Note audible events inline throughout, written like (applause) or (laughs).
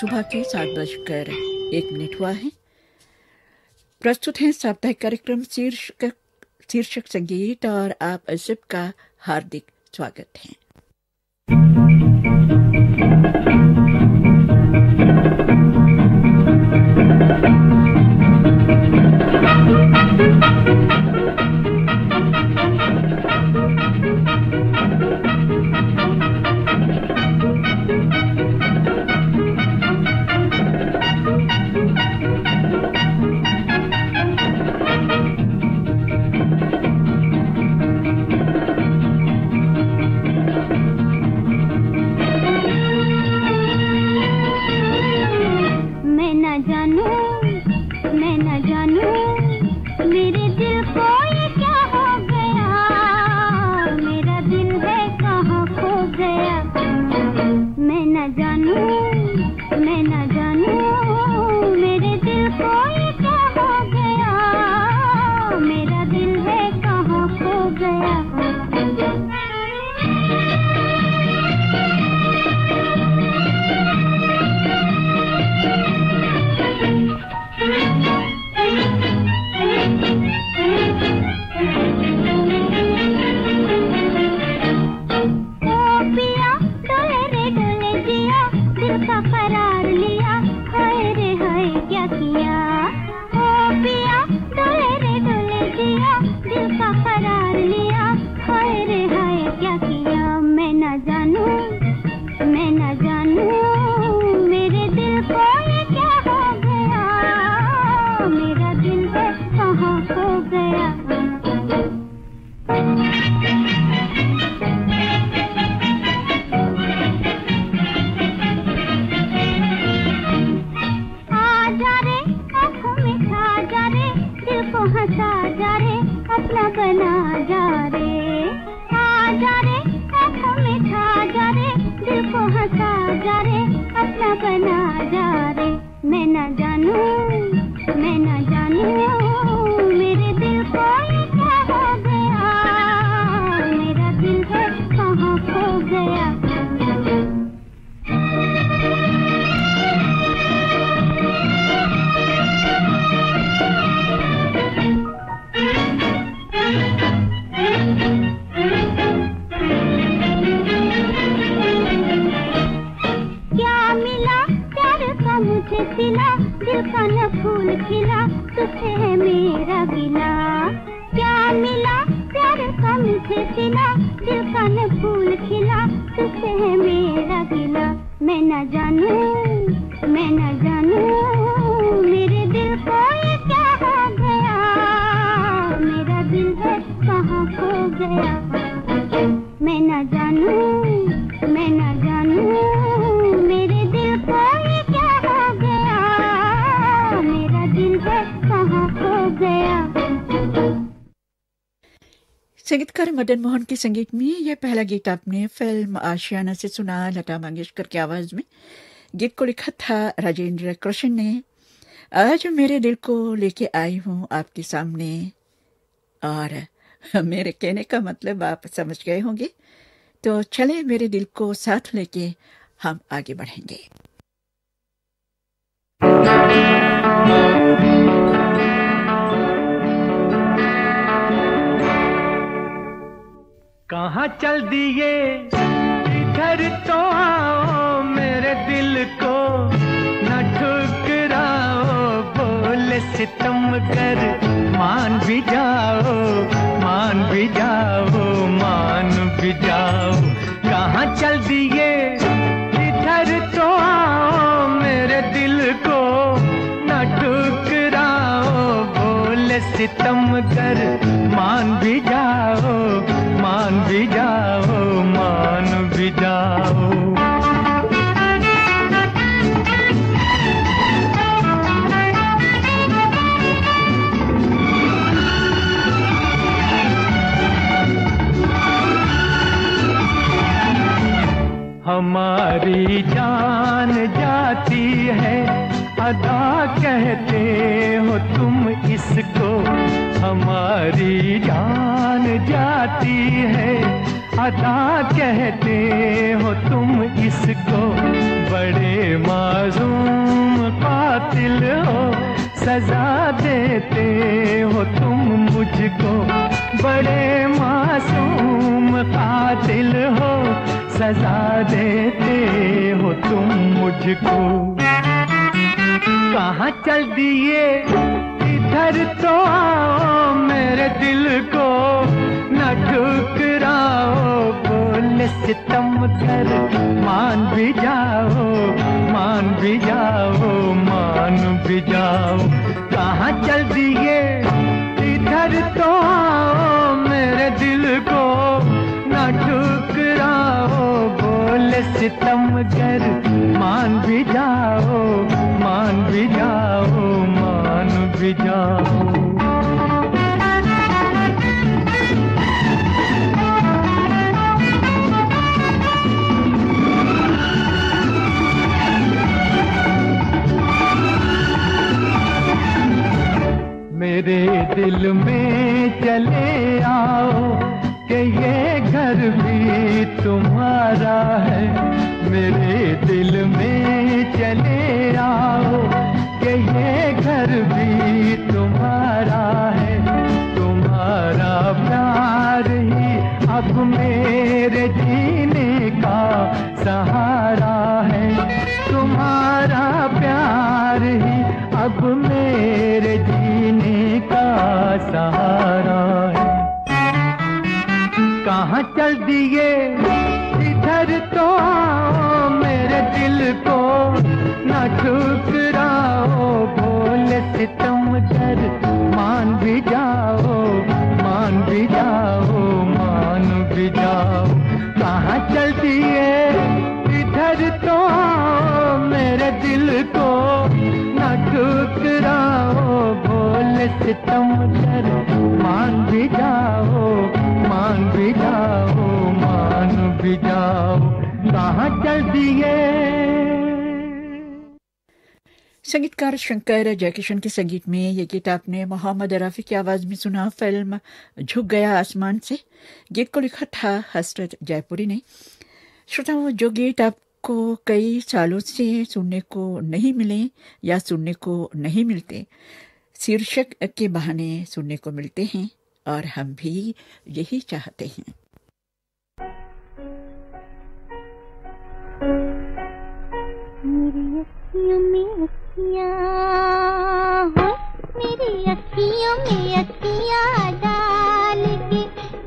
सुबह के सात बजकर एक मिनट हुआ है। प्रस्तुत है साप्ताहिक कार्यक्रम शीर्षक शीर्षक संगीत और आप सबका हार्दिक स्वागत है। मदन मोहन के संगीत में यह पहला गीत आपने फ़िल्म आशियाना से सुना, लता मंगेशकर की आवाज़ में। गीत को लिखा था राजेंद्र कृष्ण ने। आज मेरे दिल को लेके आई हूँ आपके सामने। और मेरे कहने का मतलब आप समझ गए होंगे। तो चले मेरे दिल को साथ लेके हम आगे बढ़ेंगे। कहाँ चल दिए? इधर तो आओ मेरे दिल को, न ठुकराओ, बोले सितम कर। मान भी जाओ, मान भी जाओ, मान भी जाओ। कहाँ चल दिए? इधर तो आओ मेरे दिल को, न ठुकराओ, बोले सितम कर। मान भी जाओ मुझको बड़े मासूम कातिल हो, सजा देते हो तुम मुझको। कहाँ चल दिए? इधर तो आओ मेरे दिल को, न ठुकराओ, बोल सितम कर मान भी जाओ, मान भी जाओ, मान भी जाओ। कहाँ चल दिए? तो आओ मेरे दिल को न ठुकराओ, बोल सितम कर मान भी जाओ, मान भी जाओ, मान भी जाओ। मेरे दिल में चले आओ कि ये घर भी तुम्हारा है। मेरे दिल में चले आओ कि ये घर भी तुम्हारा है। तुम्हारा प्यार ही अब मेरे जीने का सहारा है। तुम्हारा प्यार ही अब मेरे सहारा कहाँ चल दिए? इधर तो आओ, मेरे दिल को न ठुकराओ। बोल सितम कर मान भी जाओ, मान भी जाओ, मान भी जाओ। कहाँ चल दिए? इधर तो आओ, मेरे दिल को सितम कर मान भी जाओ, मान भी जाओ, मान भी जाओ। कहाँ चल दिए संगीतकार शंकर जयकिशन के संगीत में ये गीत आपने मोहम्मद रफी की आवाज़ में सुना, फ़िल्म झुक गया आसमान से। गीत को लिखा था हसरत जयपुरी ने। श्रोताओं, जो गीत आपको कई सालों से सुनने को नहीं मिले या सुनने को नहीं मिलते शीर्षक के बहाने सुनने को मिलते हैं और हम भी यही चाहते हैं। मेरी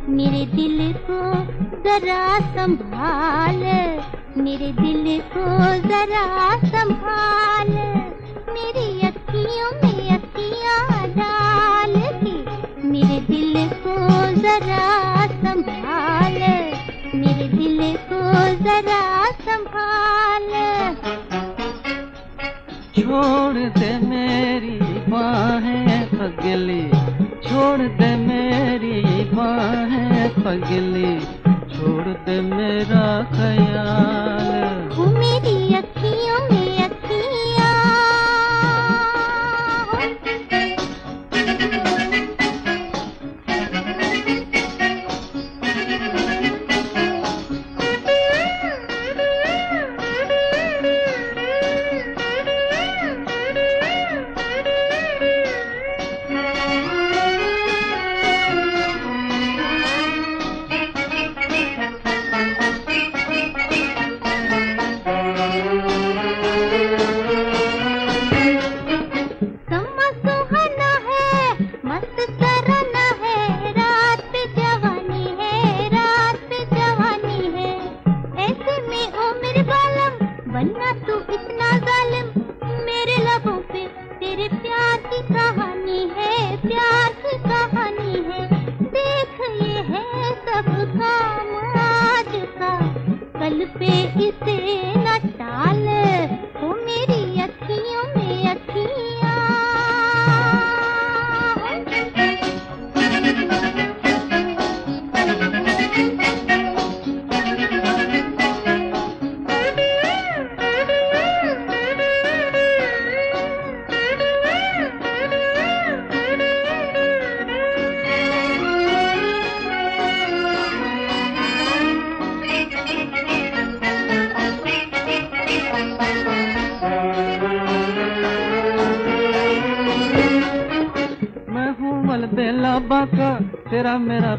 मेरी दिल को जरा संभाल, मेरे दिल को जरा संभाल, मेरी अखियाँ जरा संभाल। मेरे दिल को जरा संभाल। छोड़ दे मेरी बाहें पगली। छोड़ दे मेरी बाहें पगली। छोड़ दे मेरा ख्याल।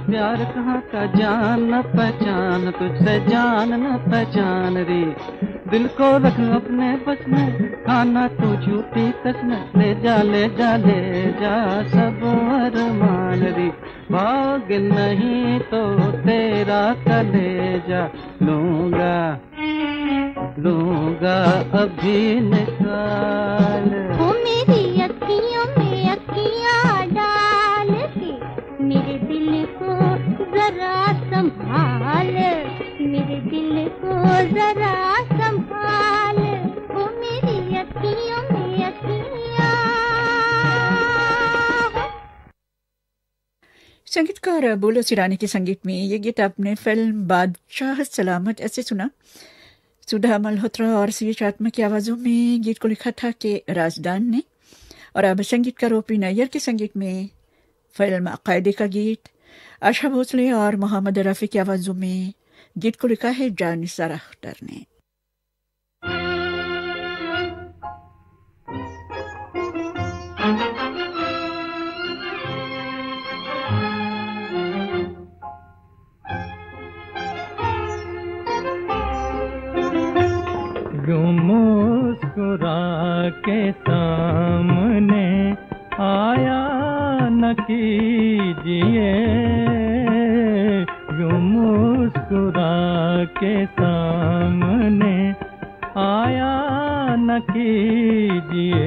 प्यार कहाँ का जान न पहचान, तुझसे जान न पहचान रे। दिल को रख अपने बस में, खाना तू झूठी कसम ले जा ले जा ले जा, सब अरमान रे। भाग नहीं तो तेरा कलेजा लूँगा लूँगा अभी निकाल। ओ मेरी अखियों में अखियाँ संभाल। मेरे दिल को जरा संभाल। ओ मेरी अखियों में अखियाँ संगीतकार बोलो सिरानी के संगीत में ये गीत आपने फ़िल्म बादशाह सलामत, ऐसे सुना। सुधा मल्होत्रा और सी एच आत्मा की आवाजों में गीत को लिखा था के राजदान ने। और अब संगीतकार ओपी नैयर के संगीत में फ़िल्म अकायदे का गीत। आशा भोसले और मोहम्मद रफी की आवाजों में गीत को लिखा है जानिसार अख्तर ने। मुस्कुरा के सामने आया कीजिए यूँ मुस्कुरा के सामने आया न कीजिए।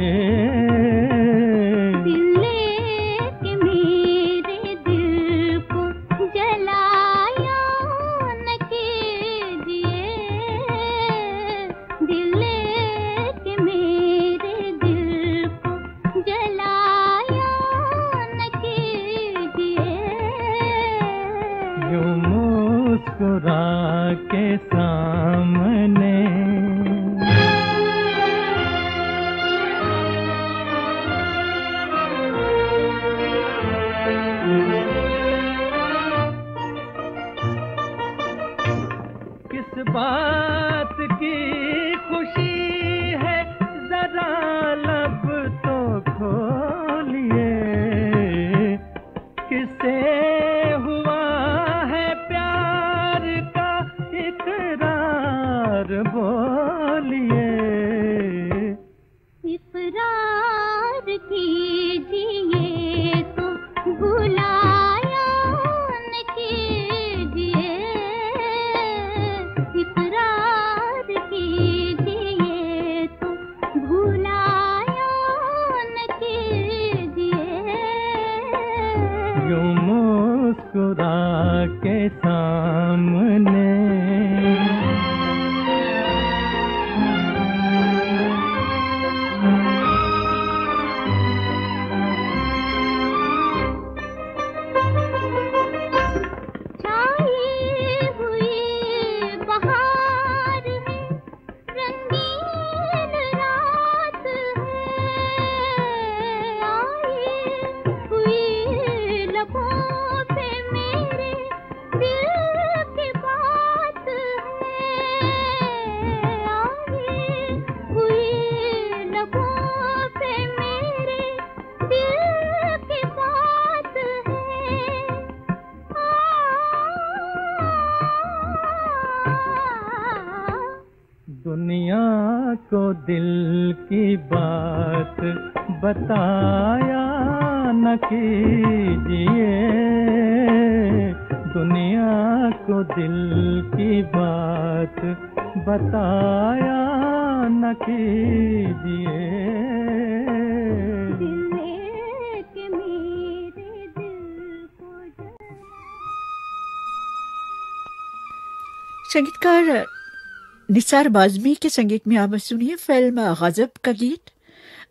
कीजिए। दुनिया को दिल की बात बताया न कीजिए। संगीतकार निसार बाजमी के संगीत में आप सुनिए फ़िल्म गजब का गीत।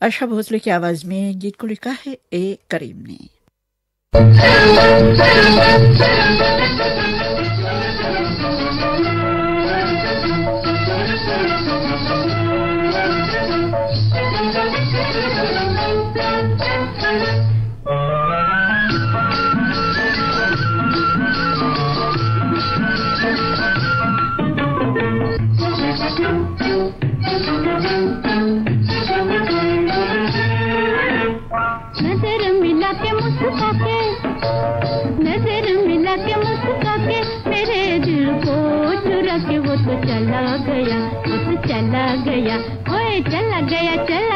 आशा भोसले की आवाज़ में गीत को लिखा है ए करीम ने। नज़र मिला गया ओए चला गया चला।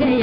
गया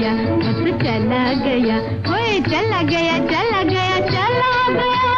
गया बस चला गया ओए चला गया चला गया चला पूरा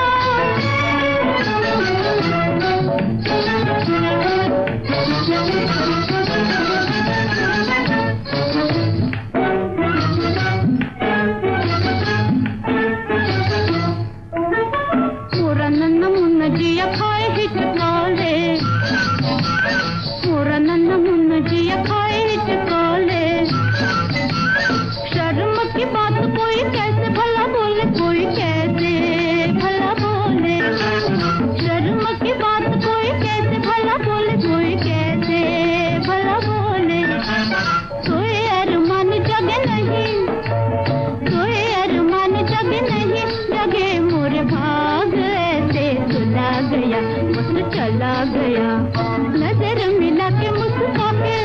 गया चला गया। नज़र मिला के मुस्का के,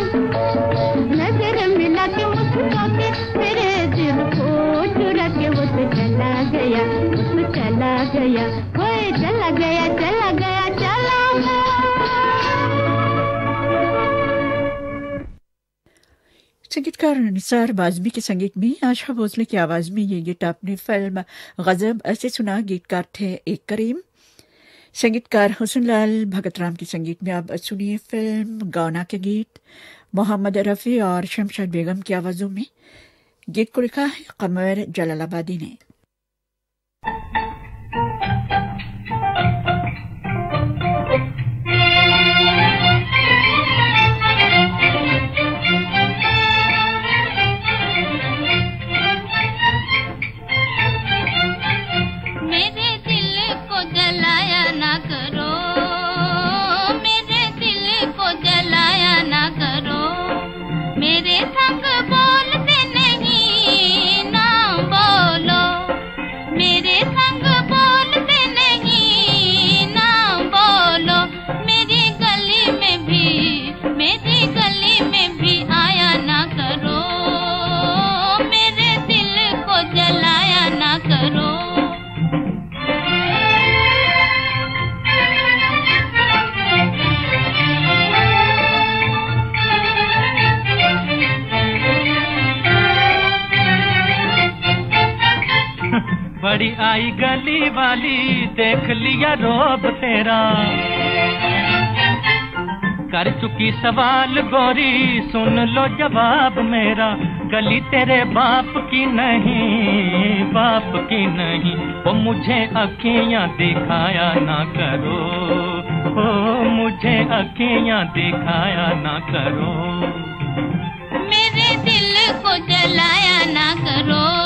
नज़र मिला के मुस्का के मेरे दिल को चुरा के वो तो चला गया तो चला गया। चला गया चला गया, चला संगीतकार निसार बाजमी के संगीत में आशा भोसले की आवाज़ में ये गीत आपने फ़िल्म गजब ऐसे सुना गीतकार थे एक करीम। संगीतकार हुसनलाल भगतराम के संगीत में आप सुनिए फ़िल्म गौना के गीत, मोहम्मद रफ़ी और शमशाद बेगम की आवाज़ों में। गीत को लिखा है कमर जलालाबादी ने। देख लिया रोब तेरा। कर चुकी सवाल गोरी, सुन लो जवाब मेरा। गली तेरे बाप की नहीं, बाप की नहीं। वो मुझे अखियाँ दिखाया ना करो। ओ, मुझे अखियाँ दिखाया ना करो। मेरे दिल को जलाया ना करो।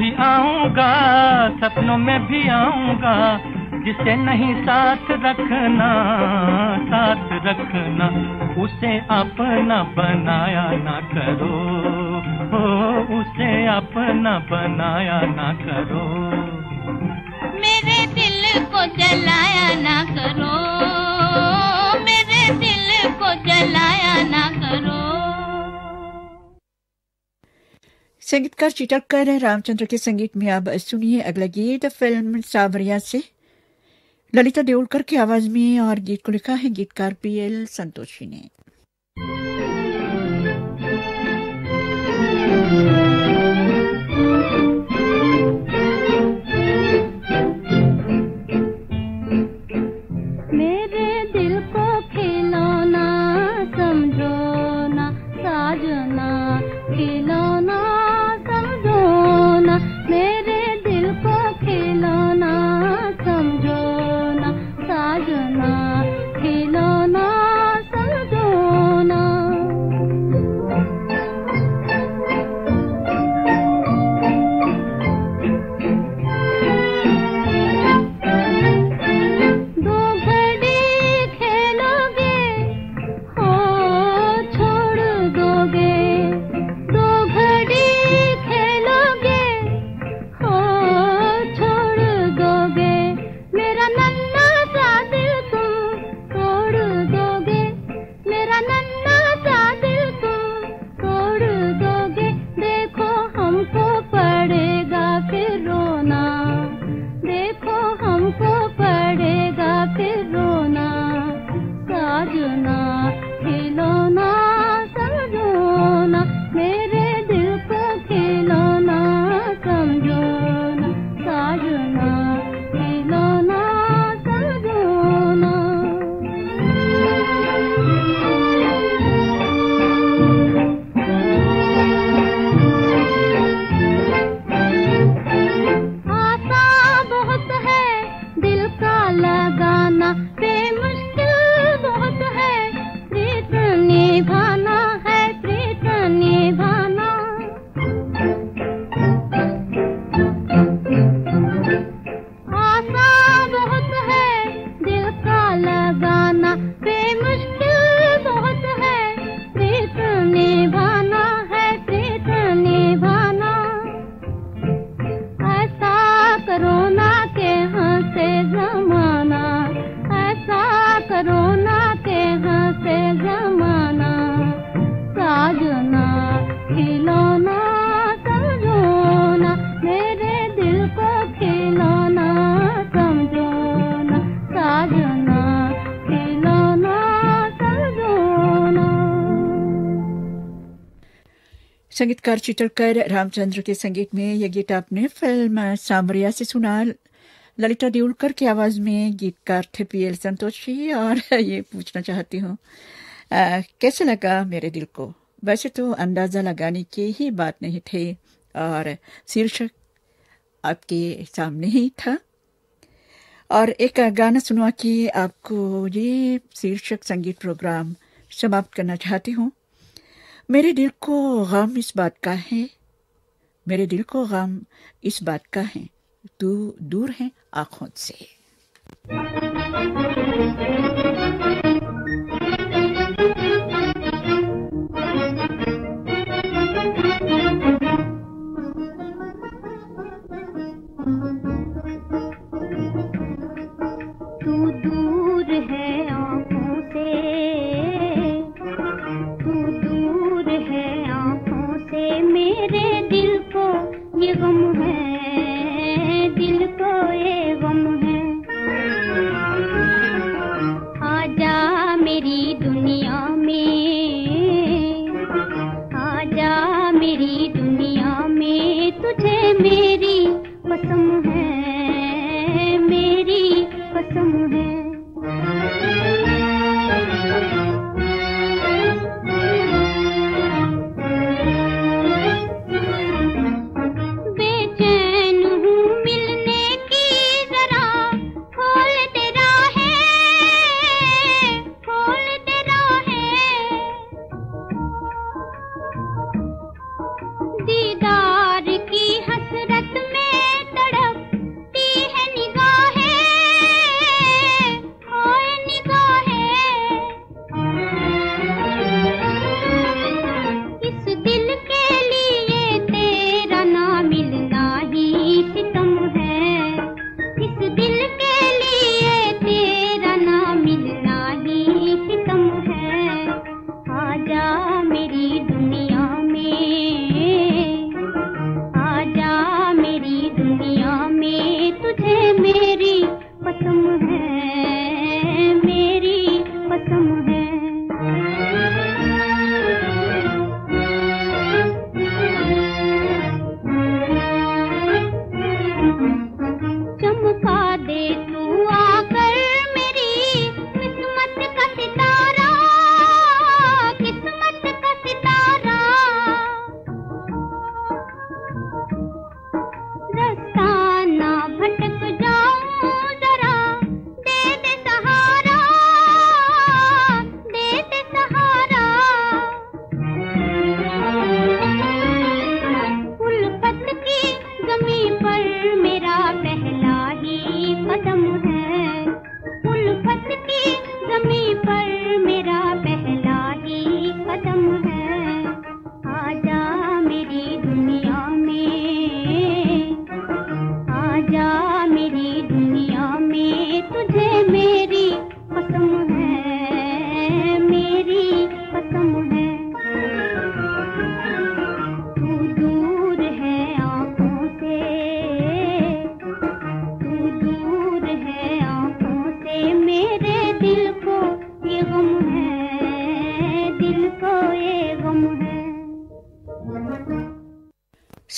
भी आऊँगा, सपनों में भी आऊँगा, जिसे नहीं साथ रखना साथ रखना, उसे अपना बनाया ना करो हो उसे अपना बनाया ना करो। मेरे दिल को जलाया ना करो, मेरे दिल को जलाया ना करो। संगीतकार चिटक्कर रामचंद्र के संगीत में आप सुनिए अगला गीत, फ़िल्म सावरिया से। ललिता देवलकर की आवाज़ में और गीत को लिखा है गीतकार पीएल संतोषी ने। जमाना, ऐसा करो ना के हंसे जमाना। साजना, खिलौना समझो ना मेरे दिल को खिलौना समझो ना साजना, खिलौना समझो ना संगीतकार चिटलकर रामचंद्र के संगीत में यह गीत आपने फ़िल्म सामरिया से सुना ललिता देवलकर की आवाज़ में गीतकार थे पीएल संतोषी और (laughs) ये पूछना चाहती हूँ कैसे लगा मेरे दिल को? वैसे तो अंदाज़ा लगाने की ही बात नहीं थे और शीर्षक आपके सामने ही था। और एक गाना सुनवा के आपको ये शीर्षक संगीत प्रोग्राम समाप्त करना चाहती हूँ। मेरे दिल को गम इस बात का है, मेरे दिल को गम इस बात का है। तू दूर हैं आँखों से। कसम है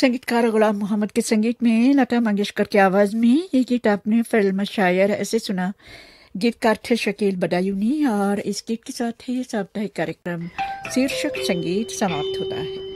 संगीतकार गुलाम मोहम्मद के संगीत में लता मंगेशकर की आवाज़ में ये गीत आपने फ़िल्म शायर ऐसे सुना। गीतकार थे शकील बदायूनी और इस गीत के साथ ही साप्ताहिक कार्यक्रम शीर्षक संगीत समाप्त होता है।